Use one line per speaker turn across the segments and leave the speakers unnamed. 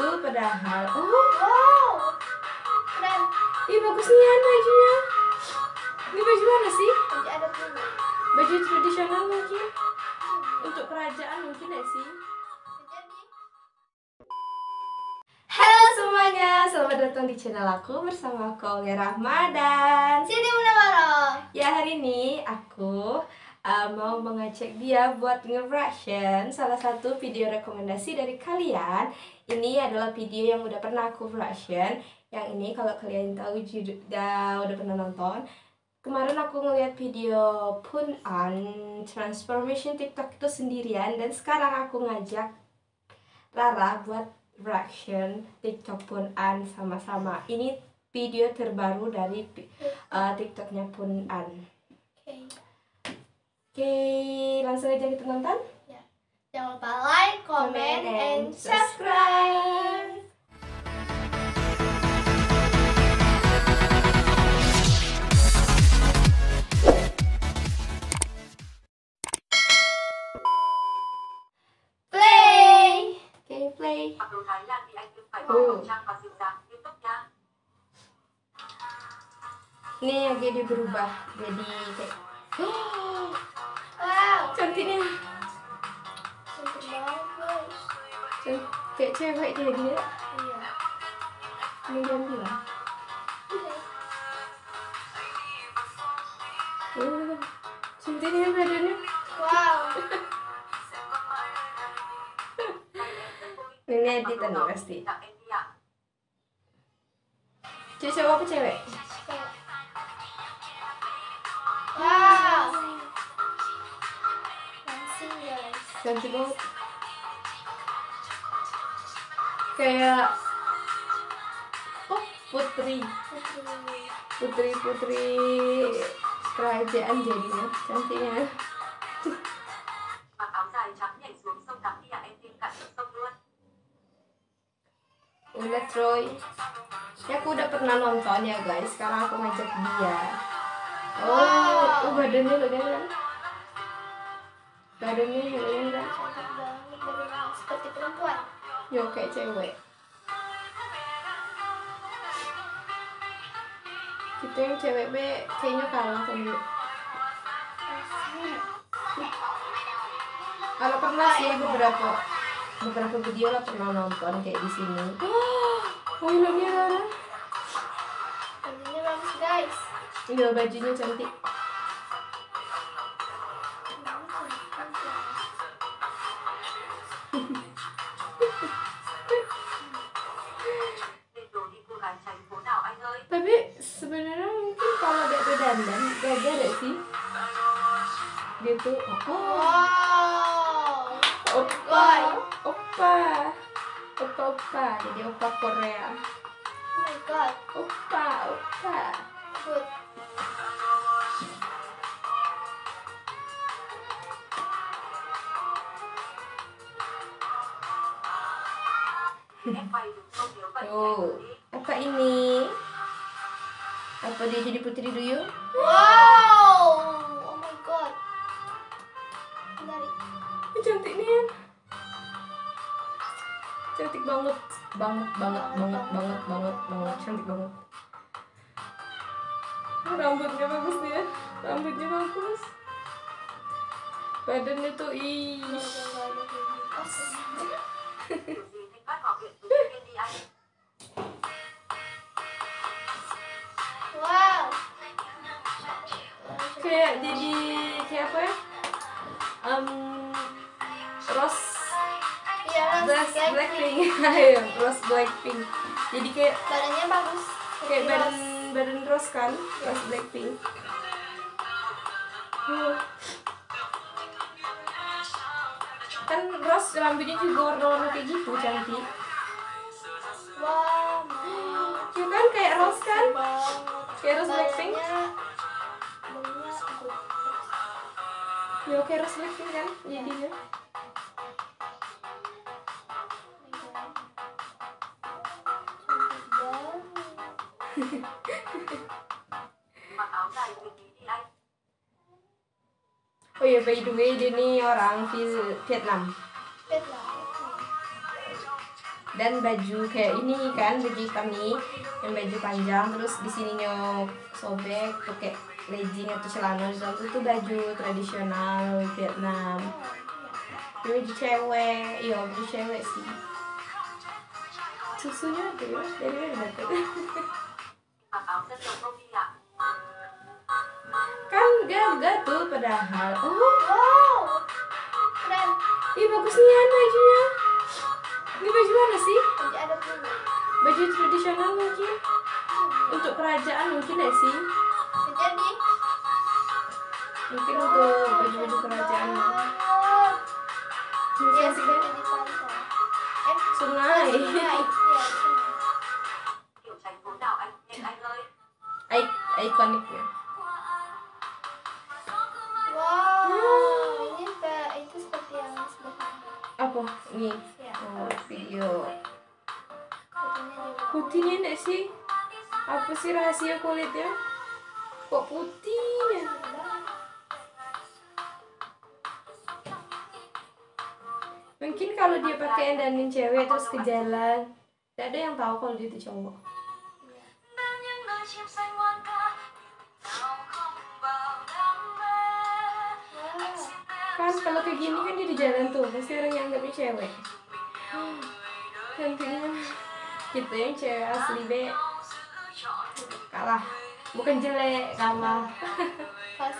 satu padahal. Oh,
Wow. Keren.
ih bagus nih bajunya. Ini baju mana sih?
Baju adat dulu.
Baju tradisional mungkin. Untuk kerajaan mungkin ya sih. Halo semuanya, selamat datang di channel aku bersama aku Olga Ramadan.
Sini Munawaro.
Ya hari ini aku uh, mau mengajak dia buat nge-reaction salah satu video rekomendasi dari kalian. Ini adalah video yang udah pernah aku reaction. Yang ini kalau kalian tahu judul udah udah pernah nonton. Kemarin aku ngeliat video Pun An transformation TikTok itu sendirian dan sekarang aku ngajak Rara buat reaction TikTok Pun An sama-sama. Ini video terbaru dari uh, TikToknya Pun An.
Oke.
Langsung aja kita nonton.
Jangan lupa like, comment, and subscribe. Play.
Oke, play.
Túc nha.
Ini yang jadi berubah jadi kayak
Wow.
cantiknya
Cantik banget guys.
Can- kayak cewek dia dia
Iya.
ini dia bilang uh, cantiknya badannya
Wow.
ini editan pasti cewek apa cewek
Wow. Guys.
cantik banget kayak oh putri. Putri putri kerajaan jadinya cantiknya. Udah Troy Ya aku udah pernah nonton ya guys Sekarang aku ngajak dia Oh, oh badannya lo kan Badannya kan
Cantik banget beneran seperti perempuan.
Yo kayak cewek Kita yang cewek be kayaknya kalah dia Kalau pernah sih beberapa beberapa video lah pernah nonton kayak di sini. Oh, ini Rara.
Bajunya bagus guys.
Iya bajunya cantik. Tuh oh,
Wow.
oppa, oppa, oppa oppa. Jadi oppa Korea.
Oh my god.
Oppa, oppa.
Good.
Tuh, oppa ini. Apa dia jadi putri duyung?
Wow.
Cantik nih cantik banget. Banget banget banget banget banget. banget cantik banget. Rambutnya bagus nih ya. Rambutnya bagus. Badannya tuh ih.
Wow.
kayak jadi kayak apa ya? Um, Rose
Iya,
Rose
Blackpink.
Blackpink Ayo, Rose Blackpink jadi kayak
Badannya bagus.
kayak
Seperti
badan
Rose.
badan Rose kan Rose Blackpink Hmm. kan Rose rambutnya juga warna-warna kayak gitu cantik
Wow.
ya kan kayak Rose kan kayak Rose Blackpink ya kayak Rose Blackpink kan jadinya
Mặc
oh ya by the way dia nih orang Vietnam. Dan baju kayak ini kan baju hitam nih yang baju panjang terus di sininya sobek pakai legging atau celana dan itu tuh baju tradisional Vietnam. Ini baju cewek iya baju cewek sih. Susunya tuh ya dari mana kan gagah tuh padahal oh.
Wow. Keren.
ih bagus nih bajunya ini baju mana sih
Baju
tradisional mungkin untuk kerajaan mungkin ya sih
Jadi.
mungkin untuk baju-baju kerajaan
Iya,
cantik kan?
Eh,
sungai. Ikoniknya
Wow, ini kayak itu seperti yang sebelah
apa? Nih
Ya,
oh video. Putihnya enggak sih? Apa sih rahasia kulitnya? Kok putih ya? Mungkin kalau dia pakai dandanin cewek terus ke jalan tidak ada yang tahu kalau dia itu cowok kan kalau kayak gini kan dia di jalan tuh pasti orang yang anggapnya cewek. Cantiknya kita yang cewek asli be. Kalah. Bukan jelek kalah.
Pas.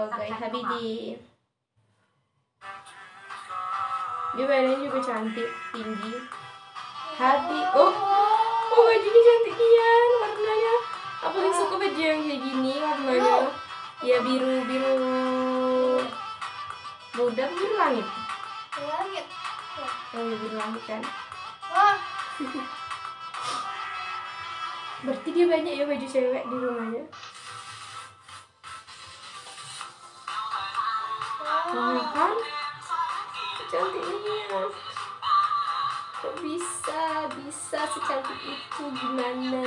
oke Habibie. Dia badannya juga cantik tinggi. Habi oh oh bajunya cantik Dian warnanya aku paling suka baju yang kayak gini warnanya ya biru biru. Muda biru langit?
Langit.
oh ya biru langit kan?
Wah,
berarti dia banyak ya baju cewek di rumahnya? Wah kan cantiknya kok bisa bisa secantik itu? Gimana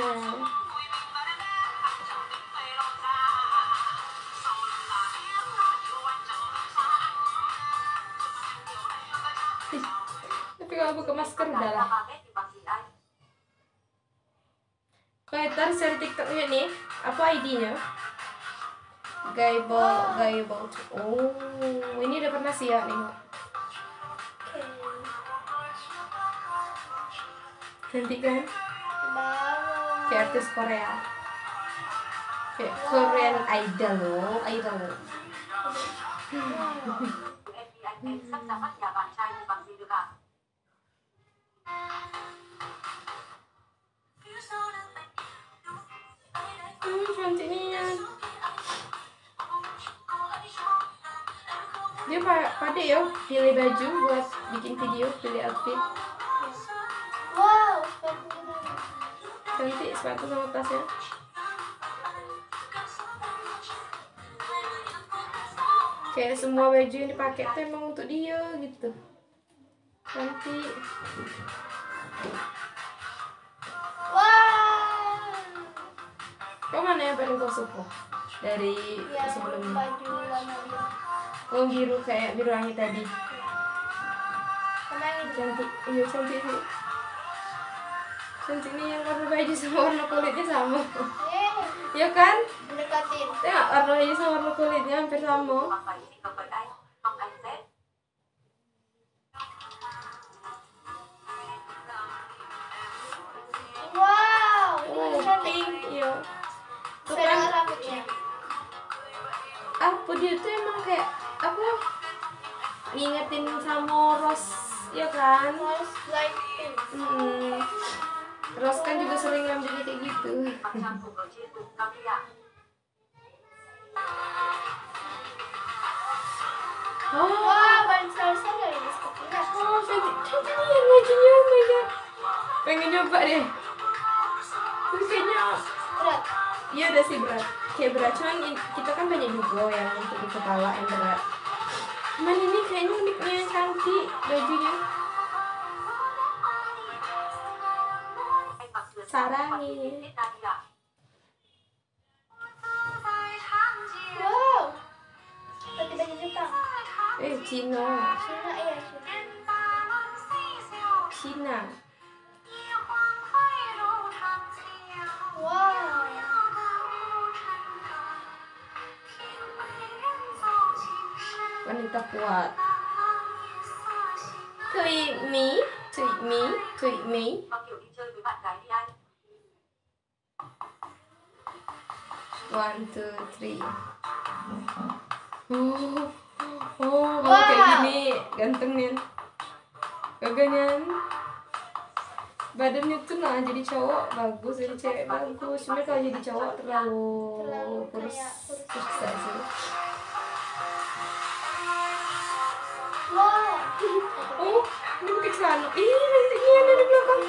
Kayak cari tiktoknya nih. Apa ID-nya Gaibol Gaibol oh ini udah pernah sih ya nih
oke.
cantik kan kayak artis Korea. Kayak Korean idol idol.
Em
hmm, cantiknya dia pa pade ya pilih baju buat bikin video pilih outfit.
Wow,
cantik sepatu sama tasnya kayak semua baju yang dipakai tuh emang untuk dia gitu. Cantik kau mana yang paling kau suka? Dari
Yang
sebelumnya?
baju warna biru.
oh biru kayak biru langit tadi.
Ini.
cantik. iya cantik sih. Cantik nih yang warna baju sama warna kulitnya sama.
Eh,
ya kan?
Mendekatin.
tengok warna baju sama warna kulitnya hampir sama apa dia tuh emang kayak apa ngingetin sama Rose ya kan
light pink.
hmm. Rose kan juga sering ngambil kayak gitu oh
Wah, banyak sekali saya ini sepertinya.
oh cantik nih bajunya oh my god pengen nyoba deh kayaknya
Berat.
iya udah sih berat kayak berat. Cuman kita kan banyak juga yang untuk di kepala yang berat. Cuman ini kayaknya uniknya cantik bajunya. Sarangi
wow. Pakai baju Jepang?
Eh Cina.
Cina iya Cina.
Cina.
Kiểu đi chơi với bạn gái đi anh.
One, two, three. Oh, oh,
Wow.
kayak gini ganteng nih. Kagak Nyan? Badannya tuh nah jadi cowok bagus, jadi cewek bagus. Cuma kalau jadi cowok terlalu
Terlalu
kurus,
kayak kurus.
susah sih.
Wow.
Oh, ini pakai celana. Ih, nanti Nyan dari belakang.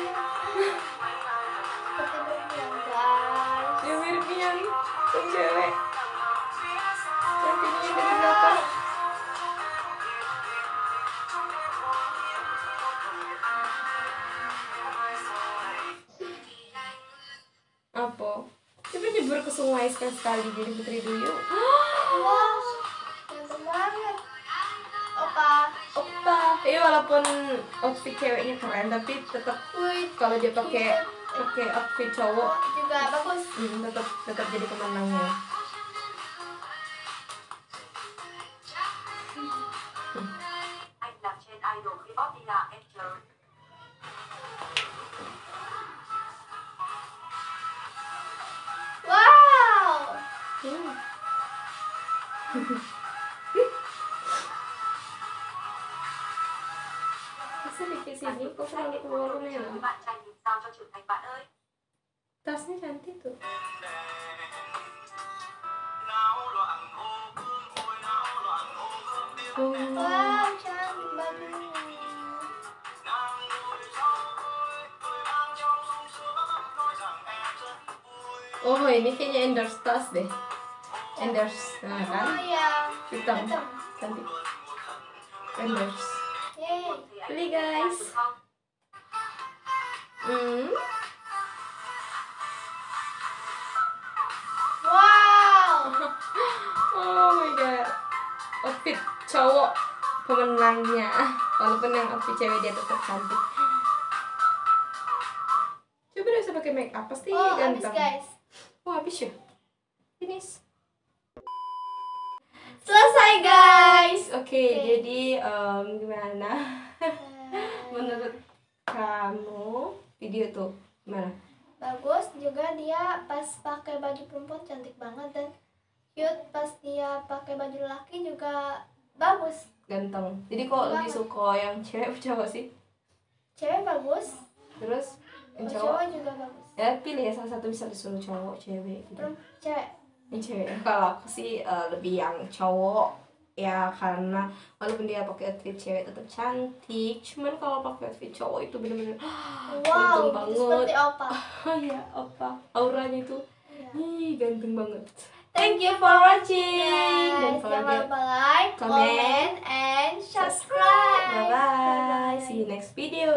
Seperti berbilang guys.
Ya mirip Nyan, yang cewek. Cantiknya dari belakang. Apa? Coba nyebur ke sungai sekali-sekali jadi putri duyung.
Wow.
Walaupun outfit ceweknya keren tapi tetap kalau dia pakai pakai outfit cowok
juga bagus.
hmm, tetap tetap jadi pemenangnya.
Anh
kok selalu keluar
Chơi với
merah?
bạn trai nhìn sao cho trưởng thành bạn ơi.
Tasnya cantik tuh. Oh.
Wow, cantik bajunya.
Oh ini kayaknya endorse tas deh. Endorse, nah
Oh
kan?
iya.
Hitam,
Hitam.
cantik.
Thì anh
Beli guys. Hmm.
Wow.
Oh my god. Outfit cowok pemenangnya. Walaupun yang outfit cewek dia tetap cantik. Coba deh saya pakai make up pasti
Oh, habis
ganteng.
guys.
Oh habis ya? Finish.
Selesai guys.
Oke,
Oke.
jadi em, gimana
Eh,
menurut kamu video tuh gimana?
Bagus juga dia pas pakai baju perempuan cantik banget dan cute pas dia pakai baju laki juga bagus.
Ganteng. Jadi kok lebih suka yang cewek cowok sih?
Cewek bagus,
Terus yang
cowok,
cowok?
juga bagus.
Ya pilih ya salah satu bisa disuruh cowok, cewek gitu.
Cewek.
Ini cewek. Kalau aku sih eh, lebih yang cowok ya karena walaupun dia pakai outfit cewek tetap cantik cuman kalau pakai outfit cowok itu bener-bener
Wow,
Ganteng banget.
seperti opa.
oh ya apa auranya itu
Iya.
ih ganteng banget thank you for watching don't
Guys, jangan
forget
lupa like,
comment,
comment, and subscribe.
bye bye see you next video